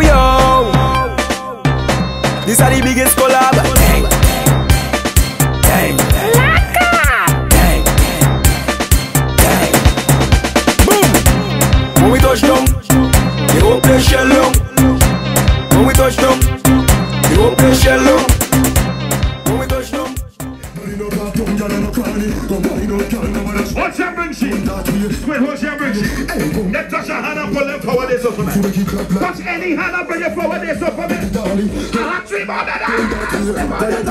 Yo. This are the biggest collab. Let's touch hand up for them forward this up for me. Touch any hand and you forward this for me. I have three more than that. Alright,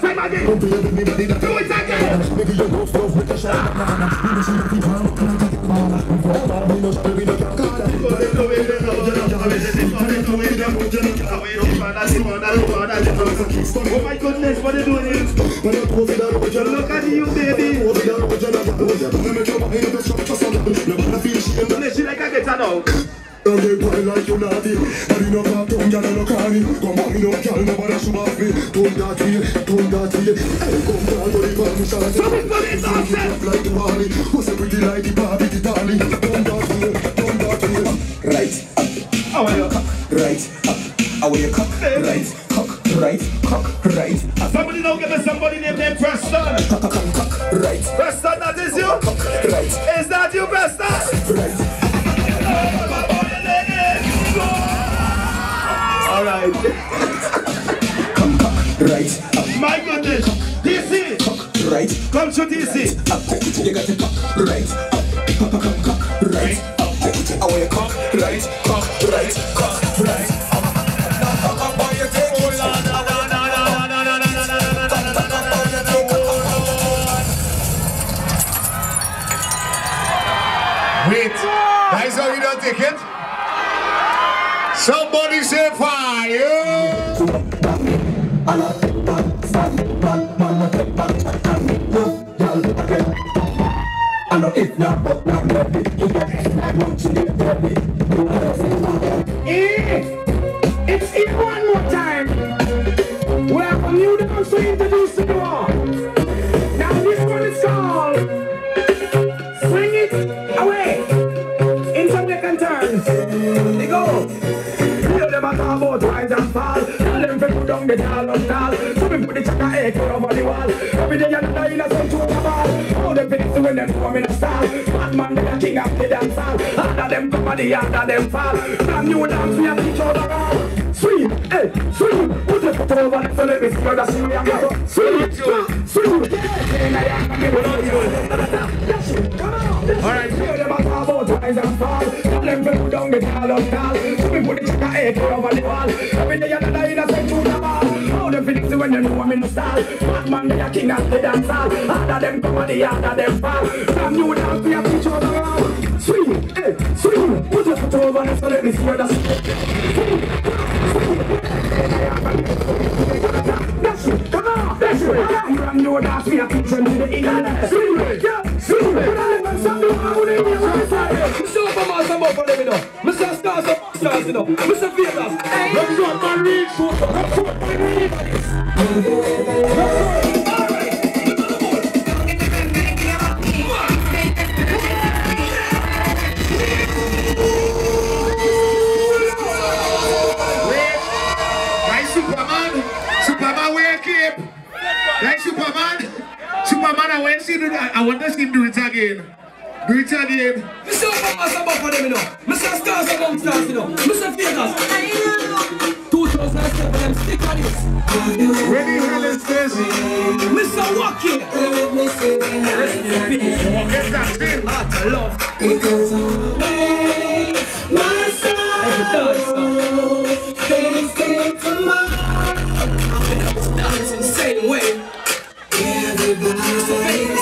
time again. Don't play with me body that Do it again. Make you go slow, make a shot no see nothing wrong, and I take it banana Me no shot, me no can't call her Oh my goodness, what are you doing here? When you go for that road, you Look at you, baby. go for that road, you know You make your mind up, stop for something No matter feel shame, Don't let you like a guitar now. Don't get wild like you naughty Body no cartoon, girl no carny Come on, me no girl, nobody should off me Don't that way, don't that way Hey, come down to the palm shot Stop it, it, stop it. Up like the Harley Who's a pretty like the Barbie, the darling Don't that way, don't that way Right, How are you? right, up. How are you cock, right, cock, right, cock, right Up, Somebody now give me somebody named Preston. cock, cock, cock, right, Preston, up, DC, cock, right. Come to DC. up You got to cock, right, up Cock, cock, cock, right, up How are you? Cock, right, cock, right, cock, right. Wait, that's how you don't take it? Somebody say fire! I know if not, but not ready. You I want to get. Chaka over the wall. Every day and night in a sun to a ball. How them fix when them come in a style. Batman they a king of the dance hall. Under them come and the under them fall. Brand new dance we a teach other all. Swing, hey, swing. Put your foot over it so let me see how that swing. Swing, swing. Hey, now you can give it all you. That's it. Come on. All right. Hear them a talk about rise and fall. Them down the tall on tall. So we put the chaka egg over the wall. Every day and night Batman they a king of the dance hall. Under them come and the under them fall. Brand new dance we a teach all. Swing, hey, swing. Put your foot over it so let me see that That's it, come on, that's it. Brand new dance we a teach to the internet. Swing yeah, swing. Put on them your. Obama, some up for them, you know. Mr. Stars, stars, you know. Mr. Vegas, let's go, man, reach for Let's go, man, reach. Wait. Like Superman. Superman wear cape. Like Superman. Superman, I want to see do that. I want to see him do it again. Do it again. Mr. Obama, some up for them, you know. Mr. Stars, some stars, you know. Mr. Vegas, 2007, them stick on this. The hell is this? Mr. Wacky. Rest in peace. Get that thing. Heart of love. Every dance, dancing same way. Don't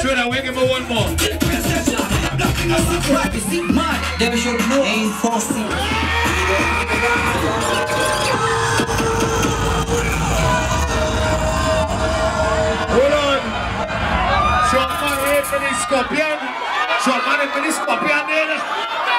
Should I wake him up one more? Hold on. Shot man, wait for this scorpion. Shot man, eh, for scorpion. Eh.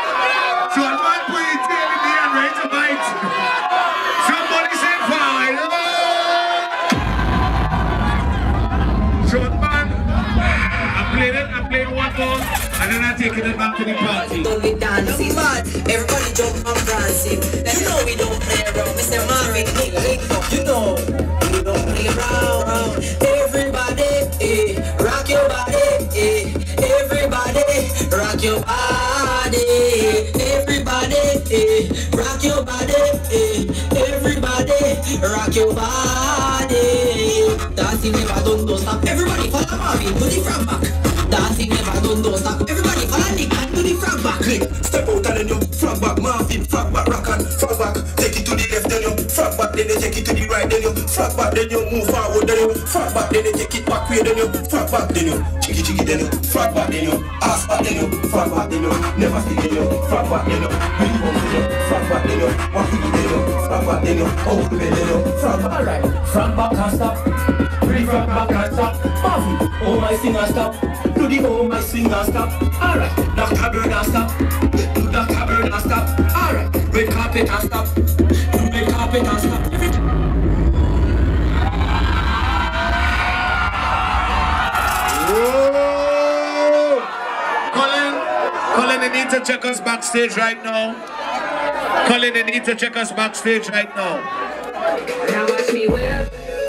And then I'm taking it back to the party. Don't be dancing, man. Everybody jump and dancing. You know we don't play around. Mr. Marvin, hey, hey, you know we don't play around. Everybody, eh, rock your body, eh. Everybody, rock your body. Everybody, eh, rock your body, eh. Everybody, rock your body. Dancing never done, don't stop. Everybody follow Marvin, do the front back. Dancing never done, don't stop. Step out and then you frog back, Marvin, frog back, rock and frog back. Take it to the left, then you frog back, then you take it to the right, then you frog back, then you move forward, then you frog back, then you take it back way, then you frog back, then you chicky chicky, then you frog back, then you ass back, then you frog back, then you never stick, then you frog back, then you really bump, then you frog back, then you walk it, then you frog back, then you out the then you frog back. Alright, front back and stop. Three front back and stop. Marvin, oh my swing and stop. Do the oh my swing and stop. Alright, Dr. Bird stop. Do Dr. Bird and stop. Alright, red carpet and stop. Do red carpet and stop. Whoa! Colin, Colin, they need to check us backstage right now. Colin, they need to check us backstage right now.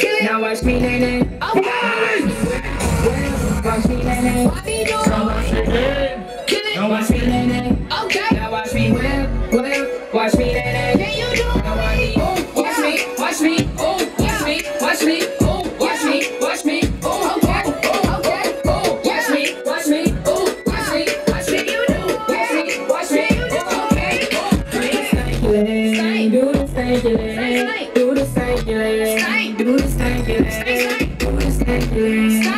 Now watch me nae nae. Oh, okay. Watch me nae nae. Now watch me nay. Now watch me nae nae. Leg.